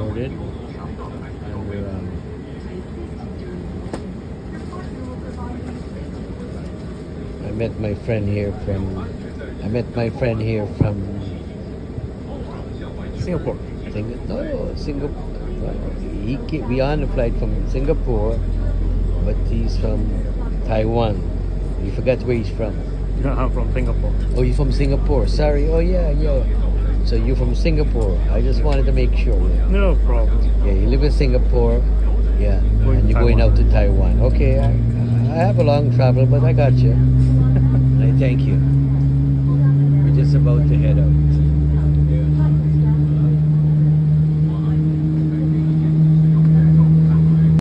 And we're um, I met my friend here from I met my friend here from Singapore. Sing- no, no, Singapore. He ca- we are on a flight from Singapore, but he's from Taiwan. You forgot where he's from. No, I'm from Singapore. Oh, you're from Singapore. Sorry. Oh, yeah, yeah. So you're from Singapore. I just wanted to make sure. No problem. Yeah, you live in Singapore. Yeah, Going and you're going out to Taiwan. Okay, I, I have a long travel, but I got you. I thank you. We're just about to head out.